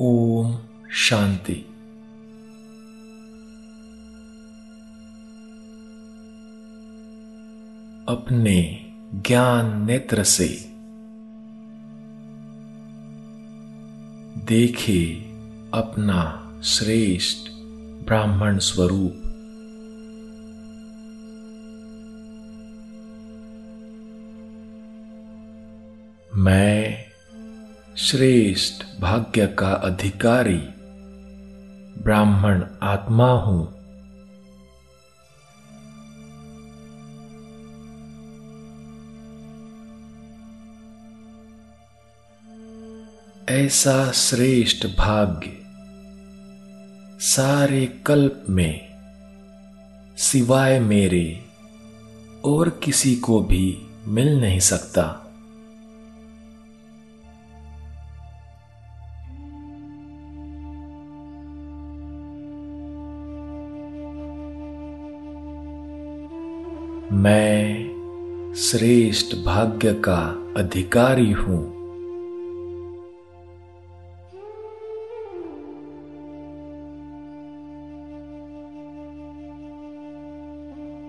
ओम शांति। अपने ज्ञान नेत्र से देखे अपना श्रेष्ठ ब्राह्मण स्वरूप। मैं श्रेष्ठ भाग्य का अधिकारी, ब्राह्मण आत्मा हूँ। ऐसा श्रेष्ठ भाग्य सारे कल्प में, सिवाय मेरे और किसी को भी मिल नहीं सकता। मैं श्रेष्ठ भाग्य का अधिकारी हूँ।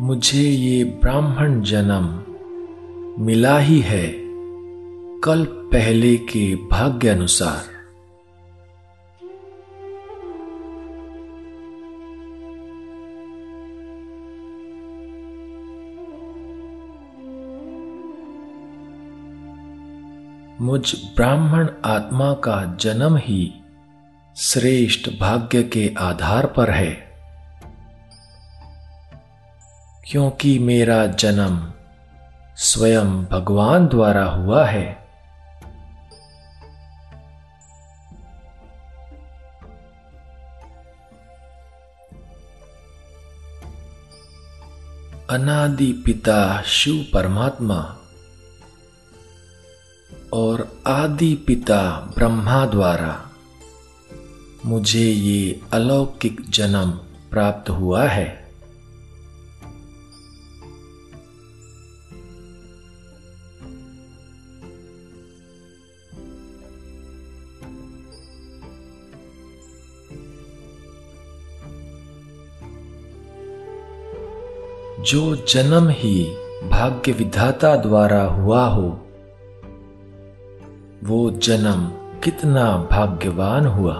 मुझे ये ब्राह्मण जन्म मिला ही है कल पहले के भाग्य अनुसार। मुझ ब्राह्मण आत्मा का जन्म ही श्रेष्ठ भाग्य के आधार पर है। क्योंकि मेरा जन्म स्वयं भगवान द्वारा हुआ है। अनादि पिता शिव परमात्मा और आदि पिता ब्रह्मा द्वारा मुझे ये अलौकिक जन्म प्राप्त हुआ है। जो जन्म ही भाग्य विधाता द्वारा हुआ हो वो जन्म कितना भाग्यवान हुआ।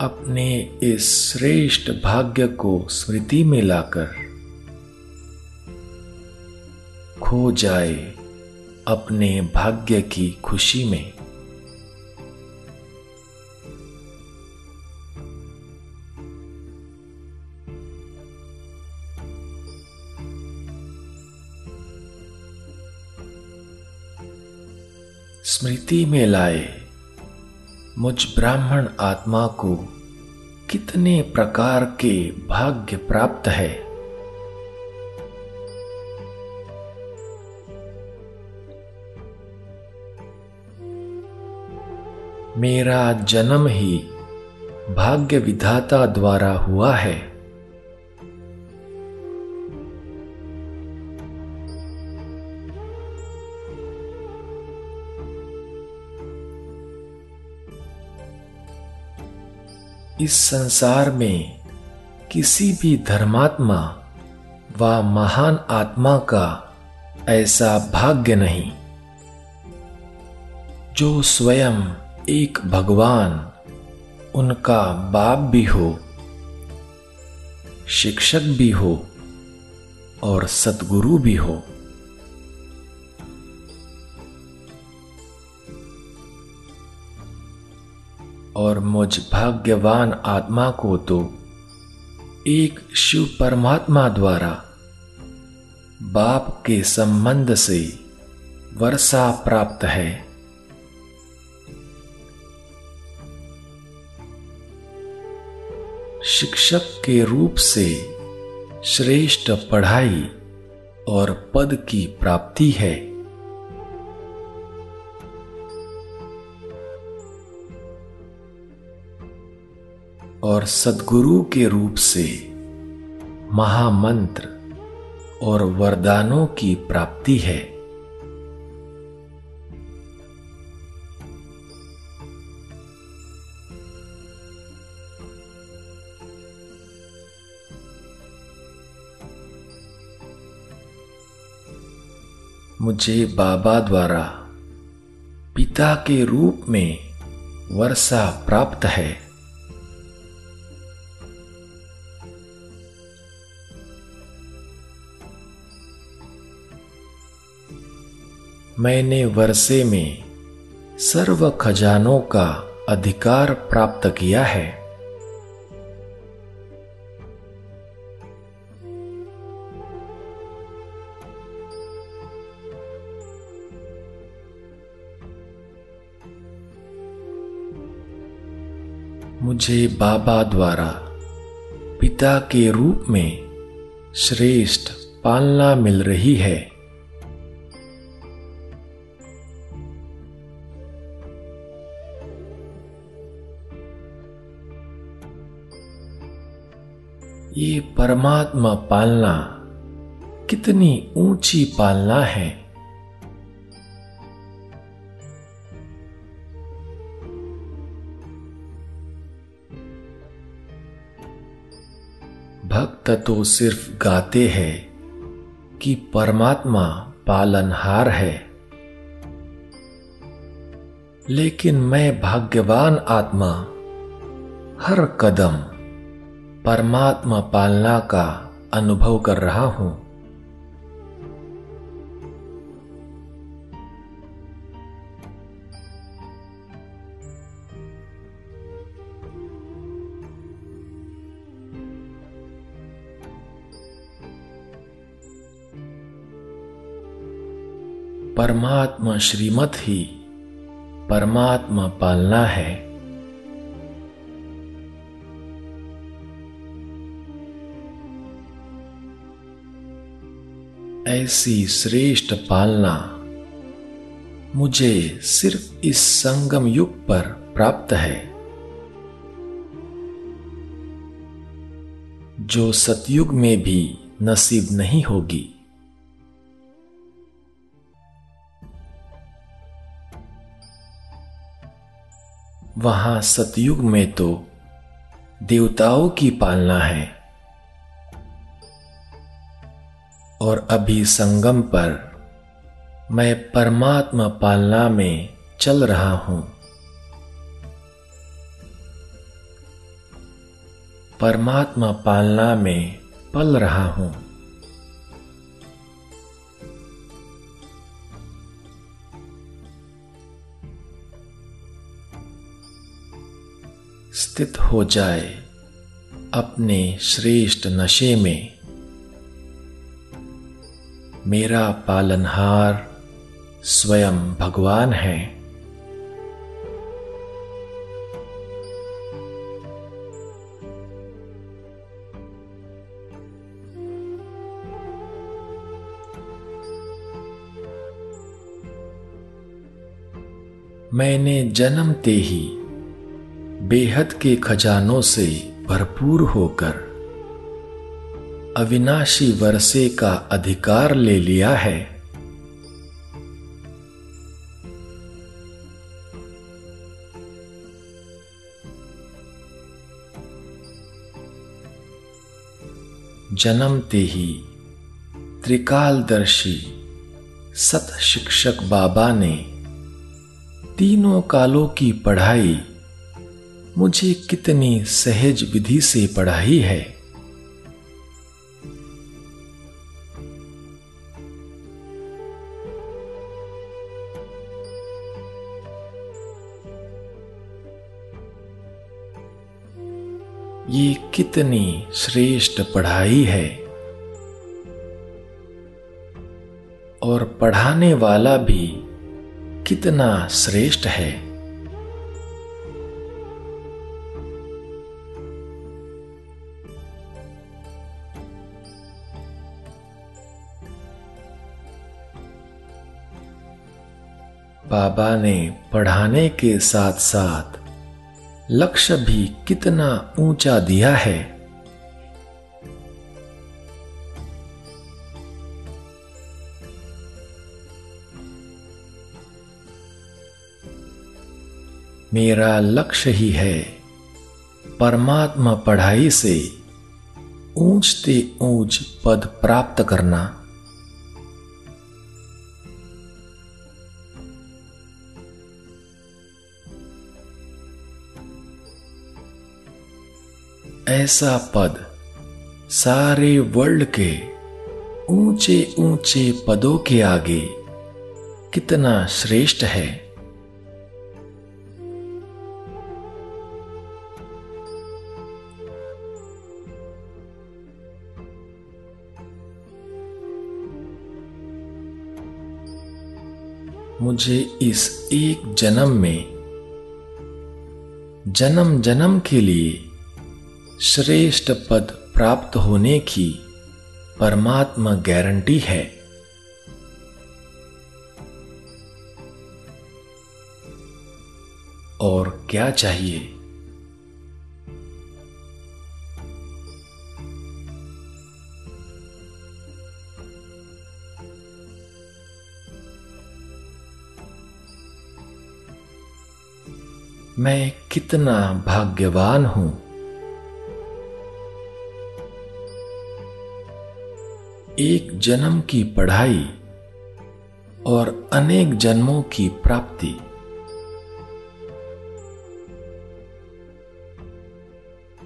अपने इस श्रेष्ठ भाग्य को स्मृति में लाकर खो जाए अपने भाग्य की खुशी में। स्मृति में लाए। मुझ ब्राह्मण आत्मा को कितने प्रकार के भाग्य प्राप्त है। मेरा जन्म ही भाग्य विधाता द्वारा हुआ है। इस संसार में किसी भी धर्मात्मा व महान आत्मा का ऐसा भाग्य नहीं। जो स्वयं एक भगवान, उनका बाप भी हो, शिक्षक भी हो और सतगुरु भी हो। और मुझ भाग्यवान आत्मा को तो एक शिव परमात्मा द्वारा बाप के संबंध से वर्षा प्राप्त है। शिक्षक के रूप से श्रेष्ठ पढ़ाई और पद की प्राप्ति है। और सदगुरु के रूप से महामंत्र और वरदानों की प्राप्ति है। मुझे बाबा द्वारा पिता के रूप में वर्षा प्राप्त है। मैंने वर्षे में सर्व खजानों का अधिकार प्राप्त किया है। मुझे बाबा द्वारा पिता के रूप में श्रेष्ठ पालना मिल रही है। ये परमात्मा पालना कितनी ऊँची पालना है। भक्त तो सिर्फ़ गाते हैं कि परमात्मा पालनहार है। लेकिन मैं भाग्यवान आत्मा हर कदम परमात्मा पालना का अनुभव कर रहा हूँ। परमात्मा श्रीमत ही परमात्मा पालना है। ऐसी श्रेष्ठ पालना मुझे सिर्फ़ इस संगम युग पर प्राप्त है। जो सतयुग में भी नसीब नहीं होगी। वहाँ सतयुग में तो देवताओं की पालना है। और अभी संगम पर मैं परमात्मा पालना में चल रहा हूँ। परमात्मा पालना में पल रहा हूँ। स्थित हो जाए अपने श्रेष्ठ नशे में। मेरा पालनहार स्वयं भगवान है। मैंने जन्मते ही बेहद के खजानों से भरपूर होकर अविनाशी वर्षे का अधिकार ले लिया है। जन्मते ही त्रिकालदर्शी सत शिक्षक बाबा ने तीनों कालों की पढ़ाई मुझे कितनी सहज विधि से पढ़ाई है। कितनी श्रेष्ठ पढ़ाई है। और पढ़ाने वाला भी कितना श्रेष्ठ है। बाबा ने पढ़ाने के साथ साथ लक्ष्य भी कितना ऊँचा दिया है। मेरा लक्ष्य ही है परमात्मा पढ़ाई से ऊंचते ऊंच पद प्राप्त करना। ऐसा पद सारे वर्ल्ड के ऊँचे ऊँचे पदों के आगे कितना श्रेष्ठ है। मुझे इस एक जन्म में जन्म जन्म के लिए श्रेष्ठ पद प्राप्त होने की परमात्मा गारंटी है। और क्या चाहिए? मैं कितना भाग्यवान हूँ। एक जन्म की पढ़ाई और अनेक जन्मों की प्राप्ति।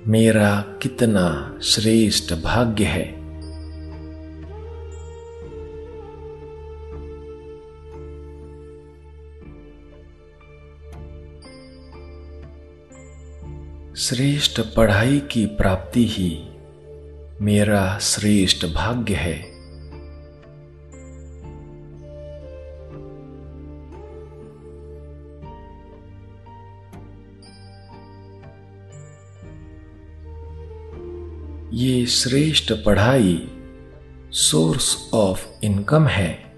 मेरा कितना श्रेष्ठ भाग्य है। श्रेष्ठ पढ़ाई की प्राप्ति ही मेरा श्रेष्ठ भाग्य है। ये श्रेष्ठ पढ़ाई सोर्स ऑफ़ इनकम है।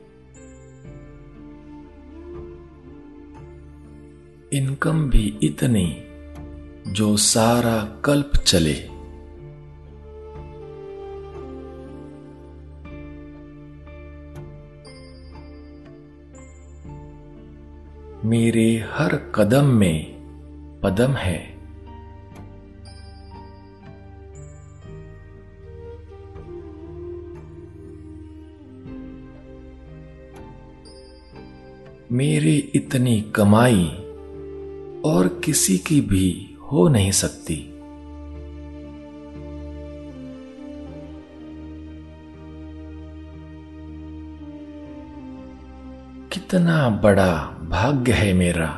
इनकम भी इतनी जो सारा कल्प चले। मेरे हर कदम में पदम है। मेरी इतनी कमाई और किसी की भी हो नहीं सकती। कितना बड़ा भाग्य है मेरा।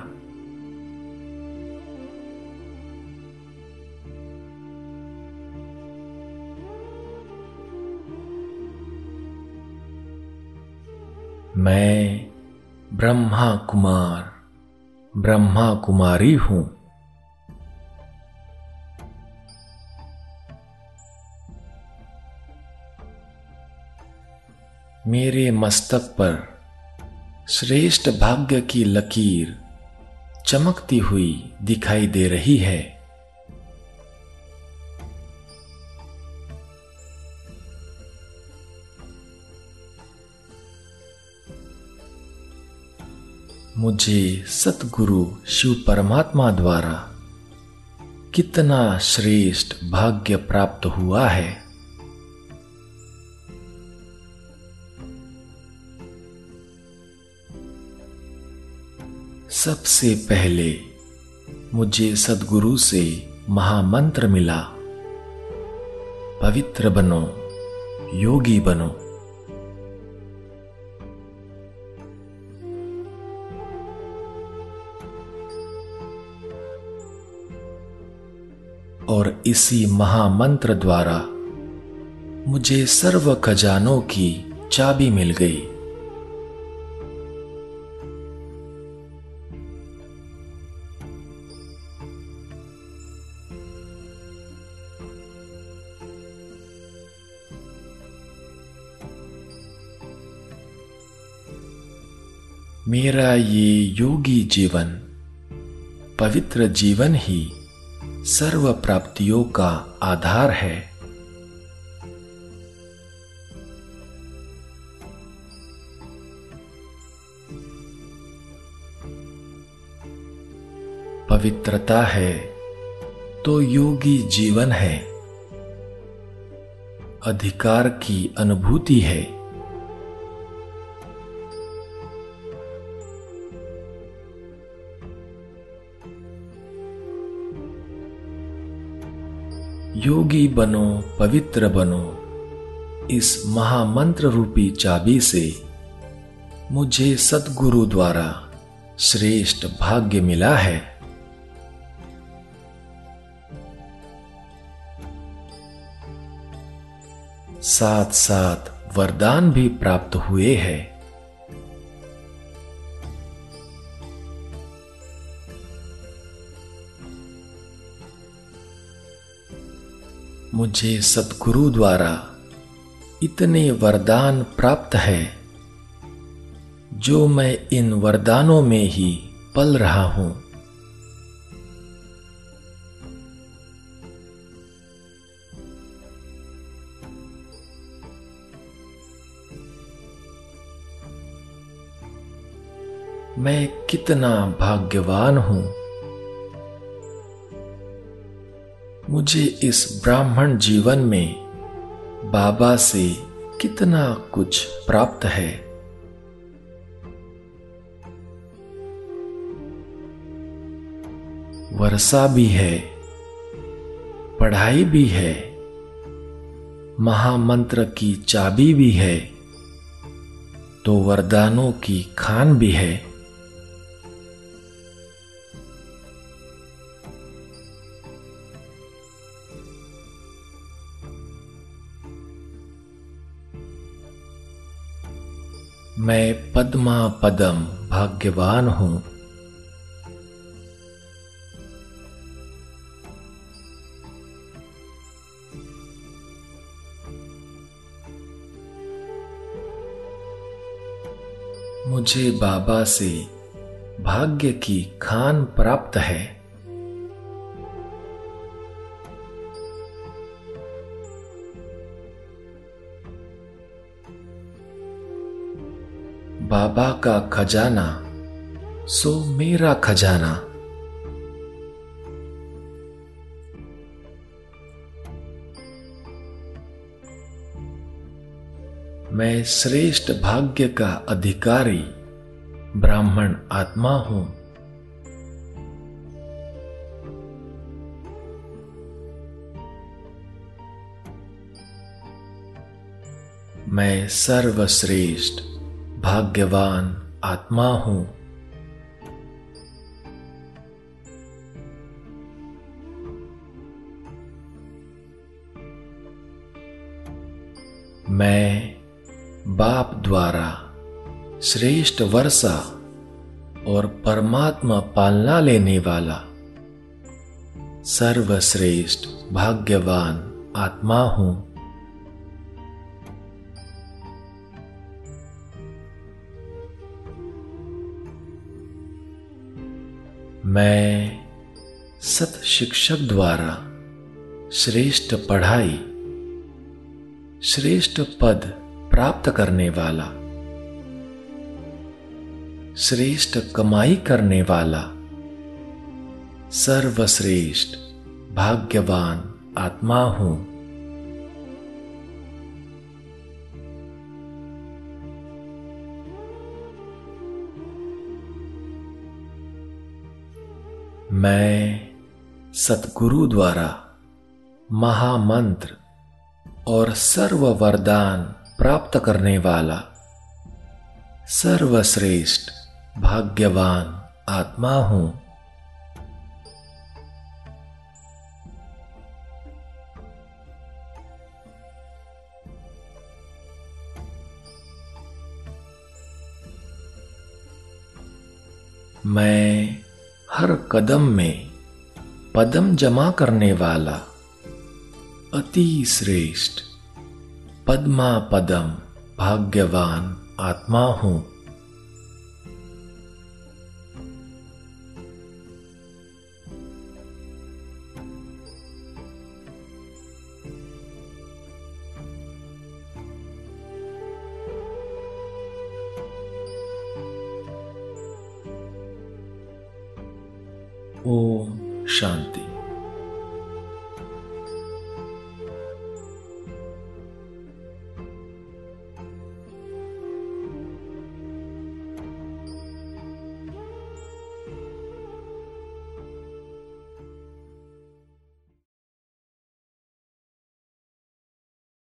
मैं ब्रह्मा कुमार ब्रह्मा कुमारी हूँ। मेरे मस्तक पर श्रेष्ठ भाग्य की लकीर चमकती हुई दिखाई दे रही है। मुझे सतगुरु शिव परमात्मा द्वारा कितना श्रेष्ठ भाग्य प्राप्त हुआ है। सबसे पहले मुझे सदगुरु से महामंत्र मिला। पवित्र बनो, योगी बनो। और इसी महामंत्र द्वारा मुझे सर्व खजानों की चाबी मिल गई। मेरा ये योगी जीवन, पवित्र जीवन ही सर्व प्राप्तियों का आधार है। पवित्रता है तो योगी जीवन है। अधिकार की अनुभूति है। योगी बनो, पवित्र बनो। इस महामंत्र रूपी चाबी से मुझे सदगुरु द्वारा श्रेष्ठ भाग्य मिला है। साथ साथ वरदान भी प्राप्त हुए हैं। मुझे सतगुरु द्वारा इतने वरदान प्राप्त है, जो मैं इन वरदानों में ही पल रहा हूँ। मैं कितना भाग्यवान हूँ मुझे इस ब्राह्मण जीवन में बाबा से कितना कुछ प्राप्त है? वर्षा भी है, पढ़ाई भी है, महामंत्र की चाबी भी है तो वरदानों की खान भी है। मैं पद्मा पदम भाग्यवान हूँ। मुझे बाबा से भाग्य की खान प्राप्त है। बाबा का खजाना, सो मेरा खजाना। मैं श्रेष्ठ भाग्य का अधिकारी, ब्राह्मण आत्मा हूँ। मैं सर्वश्रेष्ठ भाग्यवान आत्मा हूँ। मैं बाप द्वारा श्रेष्ठ वर्षा और परमात्मा पालना लेने वाला सर्वश्रेष्ठ भाग्यवान आत्मा हूँ। मैं सत शिक्षक द्वारा श्रेष्ठ पढ़ाई, श्रेष्ठ पद प्राप्त करने वाला, श्रेष्ठ कमाई करने वाला, सर्वश्रेष्ठ, भाग्यवान आत्मा हूँ। मैं सतगुरु द्वारा महामंत्र और सर्व वरदान प्राप्त करने वाला सर्वश्रेष्ठ भाग्यवान आत्मा हूँ। मैं हर कदम में पदम जमा करने वाला अति श्रेष्ठ पद्मा पदम भाग्यवान आत्मा हूँ। ओम शांति।